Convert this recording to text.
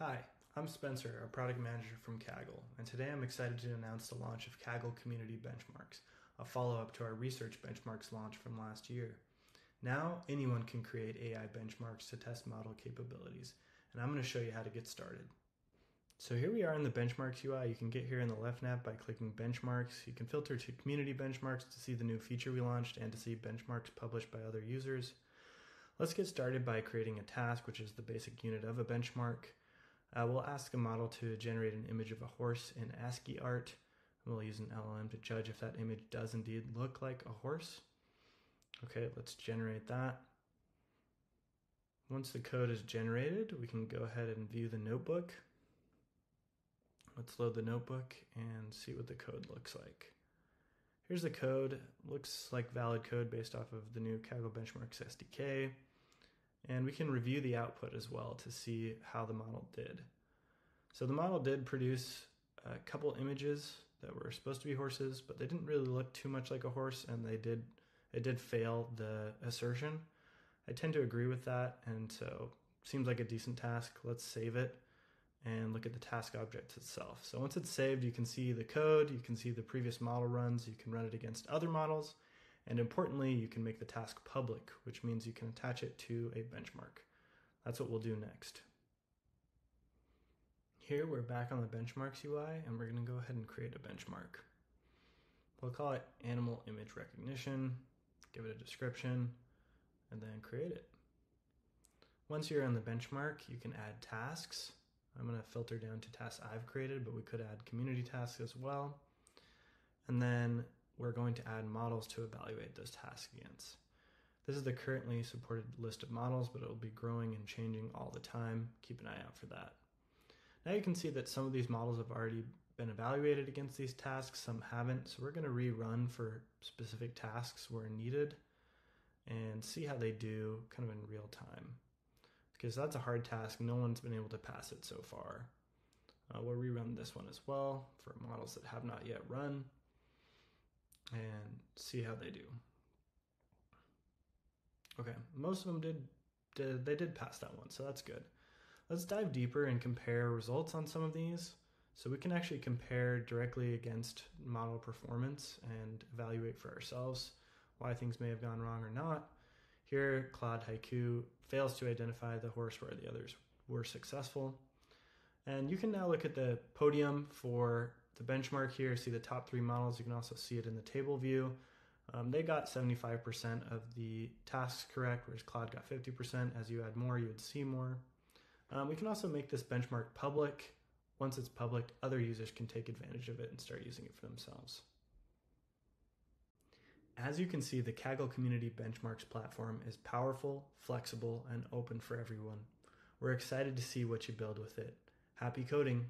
Hi, I'm Spencer, a product manager from Kaggle, and today I'm excited to announce the launch of Kaggle Community Benchmarks, a follow up to our research benchmarks launch from last year. Now, anyone can create AI benchmarks to test model capabilities, and I'm going to show you how to get started. So here we are in the benchmarks UI. You can get here in the left nav by clicking benchmarks. You can filter to community benchmarks to see the new feature we launched and to see benchmarks published by other users. Let's get started by creating a task, which is the basic unit of a benchmark. Uh, we'll ask a model to generate an image of a horse in ASCII art. We'll use an LLM to judge if that image does indeed look like a horse. Okay, let's generate that. Once the code is generated, we can go ahead and view the notebook. Let's load the notebook and see what the code looks like. Here's the code. Looks like valid code based off of the new Kaggle Benchmarks SDK. And we can review the output as well to see how the model did. So the model did produce a couple images that were supposed to be horses, but they didn't really look too much like a horse and they did it did fail the assertion. I tend to agree with that and so seems like a decent task. Let's save it and look at the task object itself. So once it's saved, you can see the code, you can see the previous model runs, you can run it against other models, and importantly, you can make the task public, which means you can attach it to a benchmark. That's what we'll do next. Here we're back on the benchmarks UI and we're gonna go ahead and create a benchmark. We'll call it animal image recognition, give it a description, and then create it. Once you're on the benchmark, you can add tasks I'm going to filter down to tasks I've created, but we could add community tasks as well. And then we're going to add models to evaluate those tasks against. This is the currently supported list of models, but it will be growing and changing all the time. Keep an eye out for that. Now you can see that some of these models have already been evaluated against these tasks, some haven't. So we're going to rerun for specific tasks where needed and see how they do kind of in real time because that's a hard task. No one's been able to pass it so far. Uh, we'll rerun this one as well for models that have not yet run see how they do. Okay, most of them did, did they did pass that one, so that's good. Let's dive deeper and compare results on some of these. So we can actually compare directly against model performance and evaluate for ourselves why things may have gone wrong or not. Here, Claude Haiku fails to identify the horse where the others were successful. And you can now look at the podium for the benchmark here, see the top three models. You can also see it in the table view. Um, they got 75% of the tasks correct, whereas Claude got 50%. As you add more, you would see more. Um, we can also make this benchmark public. Once it's public, other users can take advantage of it and start using it for themselves. As you can see, the Kaggle Community Benchmarks platform is powerful, flexible, and open for everyone. We're excited to see what you build with it. Happy coding!